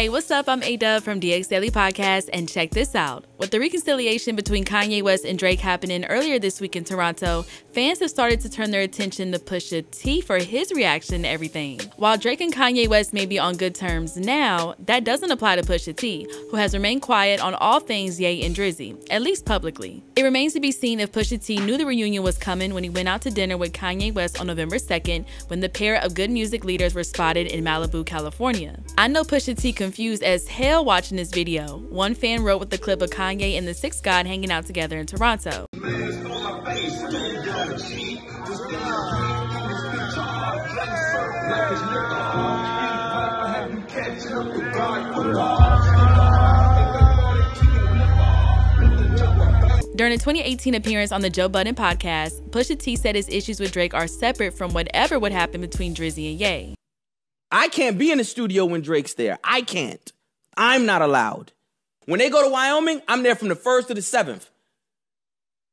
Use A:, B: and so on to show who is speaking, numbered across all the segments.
A: Hey, what's up? I'm A Dub from DX Daily Podcast, and check this out. With the reconciliation between Kanye West and Drake happening earlier this week in Toronto, fans have started to turn their attention to Pusha T for his reaction to everything. While Drake and Kanye West may be on good terms now, that doesn't apply to Pusha T, who has remained quiet on all things Ye and Drizzy, at least publicly. It remains to be seen if Pusha T knew the reunion was coming when he went out to dinner with Kanye West on November 2nd when the pair of G.O.O.D. Music leaders were spotted in Malibu, California. I know Pusha T confused as hell watching this video. One fan wrote with the clip of Kanye and the Six God hanging out together in Toronto. During a 2018 appearance on the Joe Budden podcast, Pusha T said his issues with Drake are separate from whatever would happen between Drizzy and Ye.
B: I can't be in the studio when Drake's there. I can't. I'm not allowed. When they go to Wyoming, I'm there from the first to the seventh.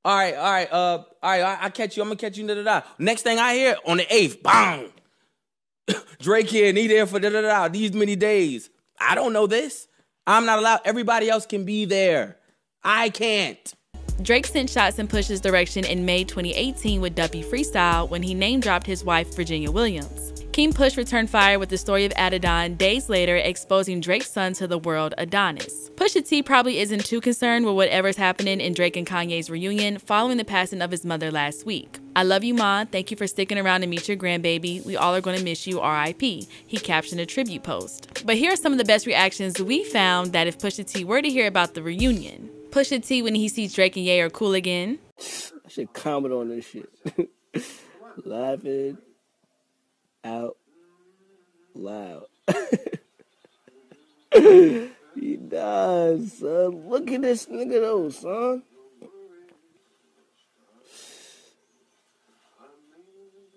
B: All right, all right, uh, all right, I, I catch you. I'm gonna catch you. Da, da, da. Next thing I hear on the eighth, bang. Drake here and he there for da da da these many days. I don't know this. I'm not allowed. Everybody else can be there. I can't.
A: Drake sent shots in Push's direction in May 2018 with Duppy Freestyle when he name dropped his wife, Virginia Williams. King Push returned fire with the story of Adidon days later, exposing Drake's son to the world, Adonis. Pusha T probably isn't too concerned with whatever's happening in Drake and Kanye's reunion following the passing of his mother last week. I love you, Ma. Thank you for sticking around to meet your grandbaby. We all are going to miss you, RIP. He captioned a tribute post. But here are some of the best reactions we found that if Pusha T were to hear about the reunion. Pusha T when he sees Drake and Ye are cool again.
C: I should comment on this shit. Laughing out loud. he does, son. Look at this nigga though, son.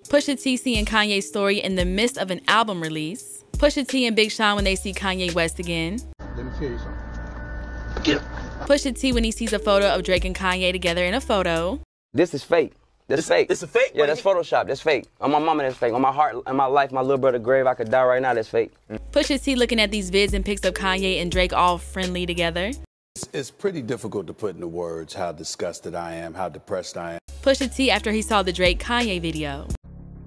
A: Pusha T seeing Kanye's story in the midst of an album release. Pusha T and Big Sean when they see Kanye West again.
D: Let me tell you something.
A: Get Pusha T when he sees a photo of Drake and Kanye together in a photo.
E: This is fake. That's fake.
B: It's a fake.
E: Yeah, that's Photoshop. That's fake. On my mama, that's fake. On my heart, in my life, my little brother grave, I could die right now. That's fake.
A: Pusha T looking at these vids and pics of Kanye and Drake all friendly together.
D: It's, it's pretty difficult to put into words how disgusted I am, how depressed I am.
A: Pusha T after he saw the Drake Kanye video.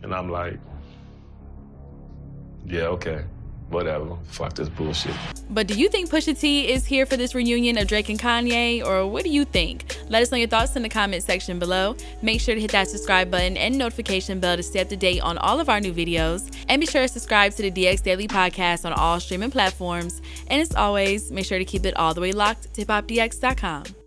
F: And I'm like, yeah, okay whatever. Fuck this bullshit.
A: But do you think Pusha T is here for this reunion of Drake and Kanye, or what do you think? Let us know your thoughts in the comment section below. Make sure to hit that subscribe button and notification bell to stay up to date on all of our new videos. And be sure to subscribe to the DX Daily Podcast on all streaming platforms. And as always, make sure to keep it all the way locked to hiphopdx.com.